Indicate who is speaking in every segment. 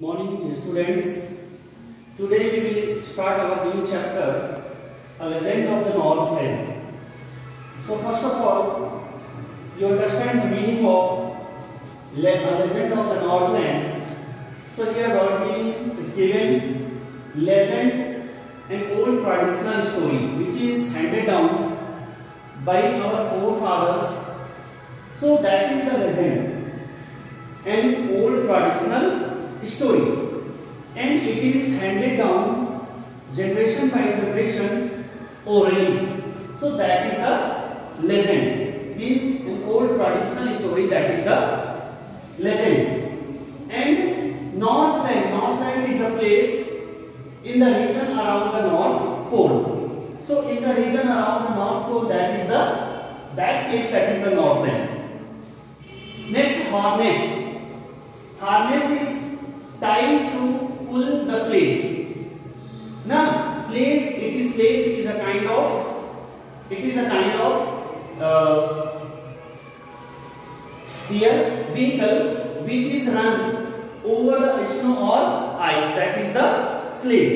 Speaker 1: Morning students. Today we will start our new chapter, A Legend of the Northland. So first of all, you understand the meaning of A Legend of the Northland. So here our meaning is given legend, an old traditional story which is handed down by our forefathers. So that is the legend, an old traditional story and it is handed down generation by generation orally. So that is the legend. Means an old traditional story that is the legend. And Northland, Northland is a place in the region around the North Pole. So in the region around the North Pole that is the that place that is the Northland. Next harness. Harness is tied to pull the sleighs. Now, sleighs, it is sleighs is a kind of, it is a kind of uh, here vehicle which is run over the snow or ice. That is the sleighs.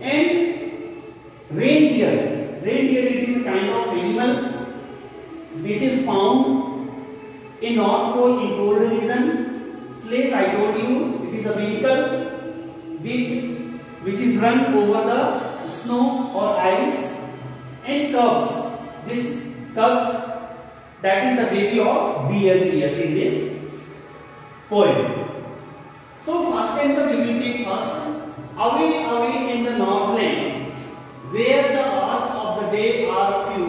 Speaker 1: And reindeer, reindeer it is a kind of animal which is found in North Pole in cold region. Sleighs, I told you, it is a vehicle which which is run over the snow or ice and cubs. This cub that is the baby of here in this poem. So first and the we will take first away away in the northland where the hours of the day are few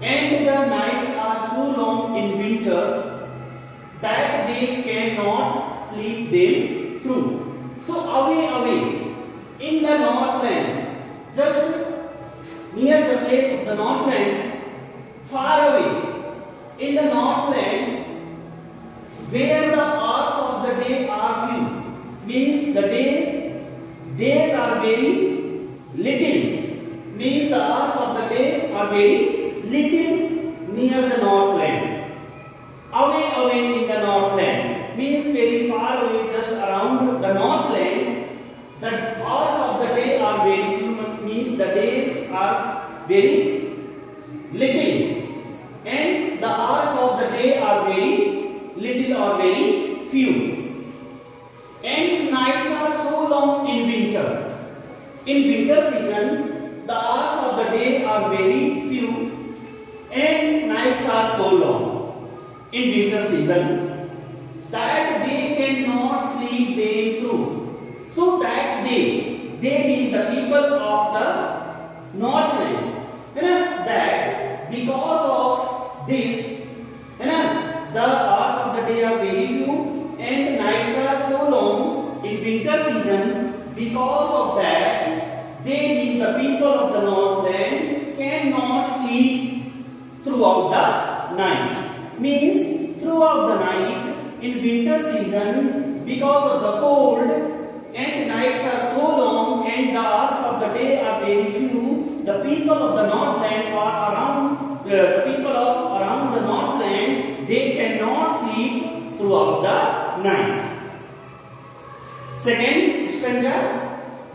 Speaker 1: and the nights are so long in winter that they cannot sleep them through. So away, away in the northland, just near the place of the northland, far away in the northland, where the hours of the day are few, means the day days are very little, means the hours of the day are very little near the northland. They, means the people of the northland, you know, that because of this, you know, the hours of the day are very few and nights are so long in winter season. Because of that, they means the people of the northland cannot sleep throughout the night means throughout the night in winter season because of the cold and nights are so long the hours of the day are very few the people of the northland are around uh, the people of around the northland they cannot sleep throughout the night second stanza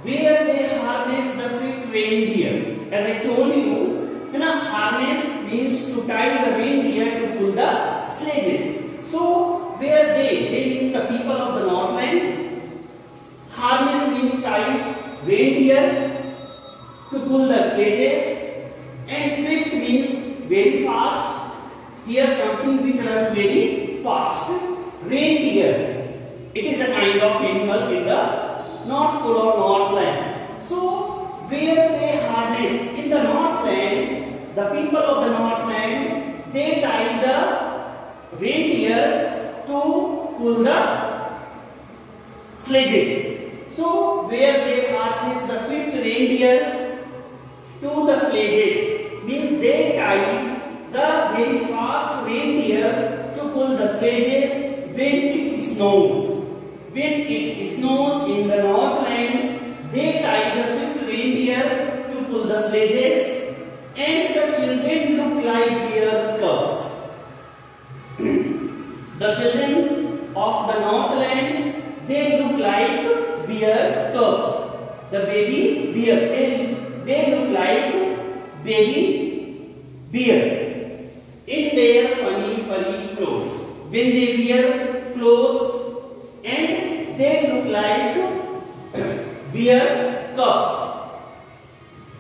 Speaker 1: where they harness the swift reindeer as i told you you know harness means to tie the reindeer to pull the sledges. So where they, they means the people of the northland. Harness means tie reindeer to pull the sledges and swift means very fast. Here something which runs very fast. Reindeer. It is a kind of animal in the North Pole or Northland. So where they harness in the Northland, the people of the Northland, they tie the reindeer to pull the sledges. So where they to the sledges means they tie the very fast reindeer to pull the sledges when it snows. When it snows in the Northland, they tie the swift reindeer to pull the sledges and the children look like bear's cubs. the children of the northland they look like bears cubs. The baby bears, they, they look like baby bear in their funny furry clothes. When they wear clothes and they look like bears cubs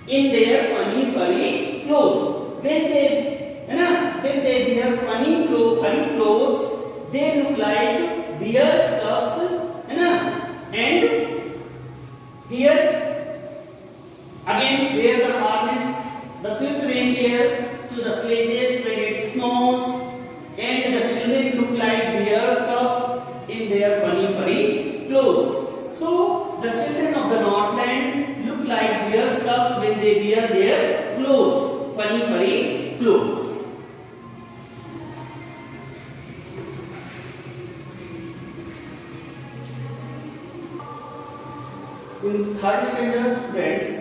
Speaker 1: in their funny furry clothes. When they, you know, when they wear funny clothes, funny clothes, they look like bears in third standard students,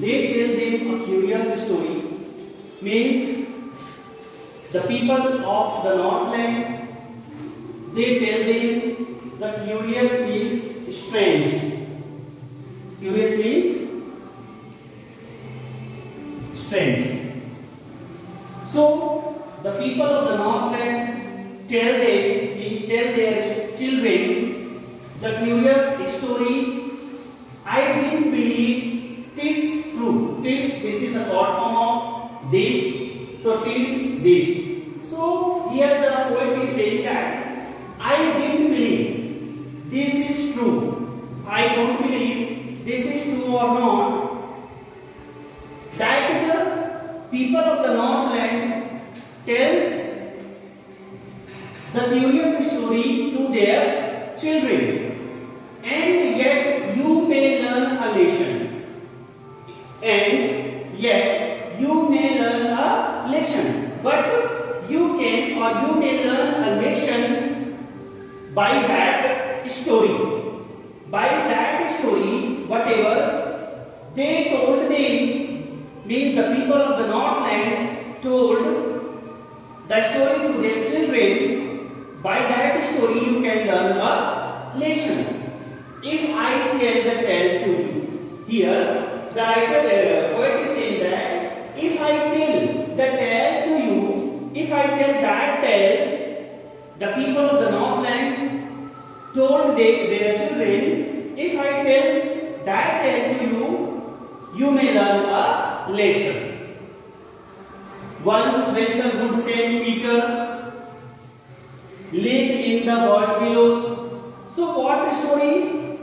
Speaker 1: they tell them a curious story. Means the people of the Northland, they tell them the curious means strange. Curious means strange. So the people of the Northland tell them, means tell their children the curious story I didn't believe this true. This, this is the short form of this. So this, this. So here the poet is saying that I didn't believe this is true. I don't believe this is true or not. That the people of the Northland tell the curious story to their children. And yet you may learn a lesson. And yet you may learn a lesson. But you can or you may learn a lesson by that story. By that story whatever they told them means the people of the northland told the story to their children by that story you can learn a lesson if I tell the tale to you, here the writer uh, poet is saying that if I tell the tale to you, if I tell that tale, the people of the Northland told they, their children, if I tell that tale to you, you may learn a lesson. Once when the good Saint Peter lived in the world below, so what story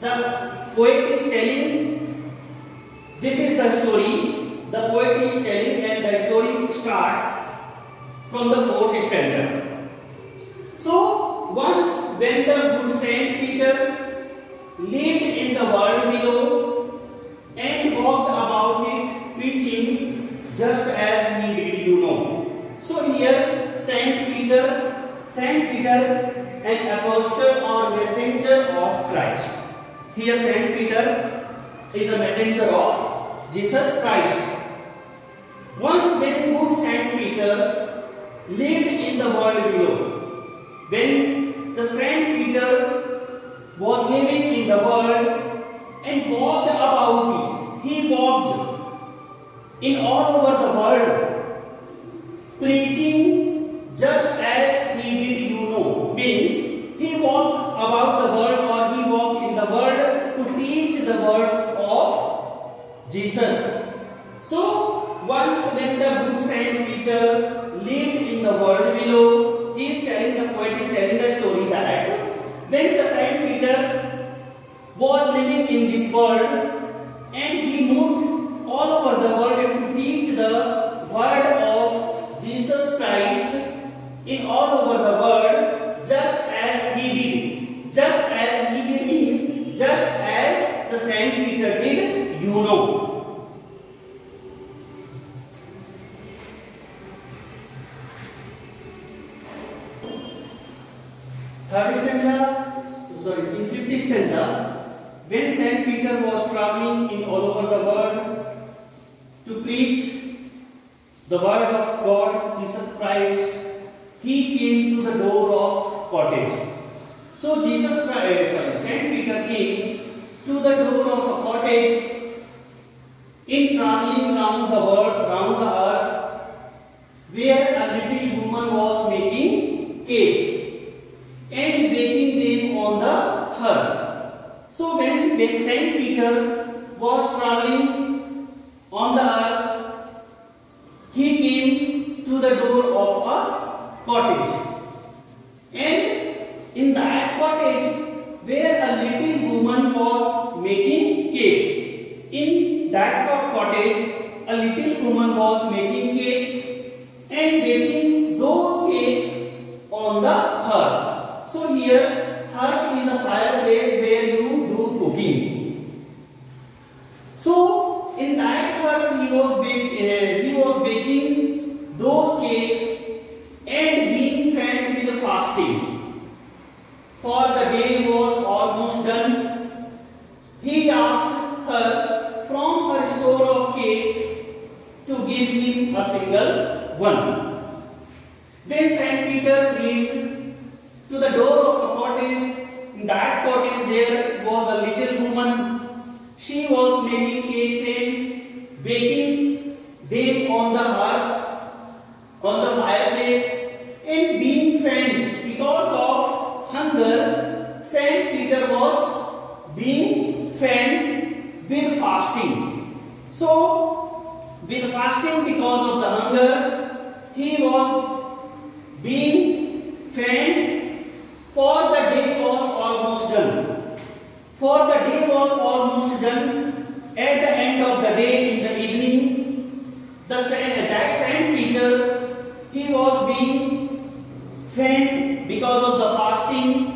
Speaker 1: the poet is telling, this is the story, the poet is telling and the story starts from the fourth stanza. So, once when the good Saint Peter lived in the world below and walked about it preaching just as he did you know. So here Saint Peter, Saint Peter an apostle or messenger of Christ. Here Saint Peter is a messenger of Jesus Christ. Once when good Saint Peter lived in the world below, when the Saint Peter was living in the world and walked about it, he walked in all over the world, preaching just as he did you know. Means he walked about the world or he walked in the world to teach the words of Jesus. So once when the good Saint Peter lived in the world below, he is telling the poet is telling the story that when the Saint Peter was living in this world and he moved all over the world to teach the word of Jesus Christ in all over the world just as he did. Just as he did means just as the Saint Peter did, you know. Third stanza, sorry, in fifth stanza, when Saint Peter was traveling in all over the world to preach the word of God, Christ, he came to the door of cottage. So Jesus, sorry, Saint Peter came to the door of a cottage in traveling round the world, round the earth, where a little woman was making cakes and baking them on the hearth. So when Saint Peter was traveling on the earth, cottage and in that cottage where a little woman was making cakes in that cottage a little woman was making for the game because of the fasting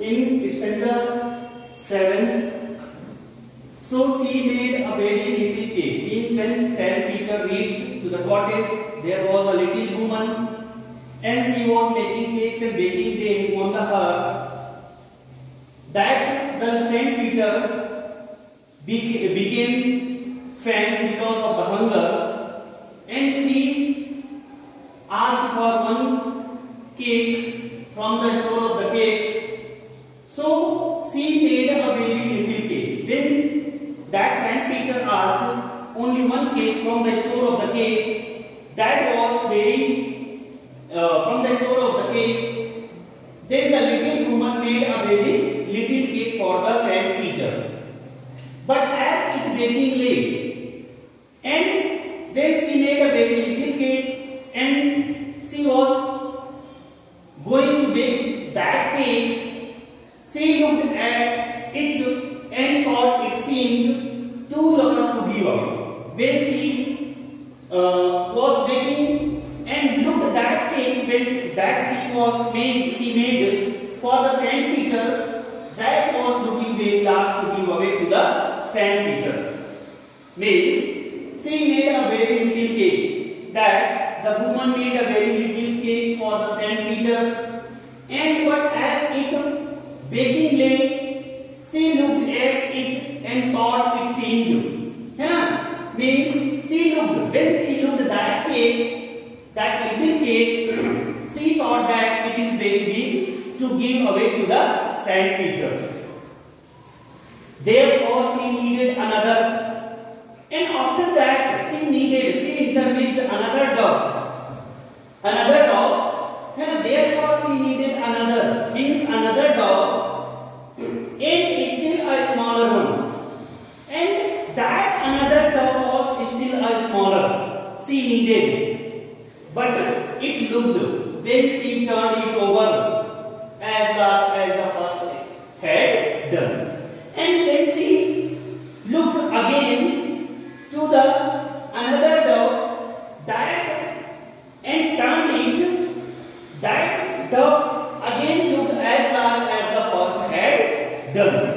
Speaker 1: in standard 7. So she made a very little cake. Means when Saint Peter reached to the cottage, there was a little woman and she was making cakes and baking them on the hearth. That the Saint Peter became faint because of the hunger and she asked for one cake from the store one cake from the store of the cake big Done.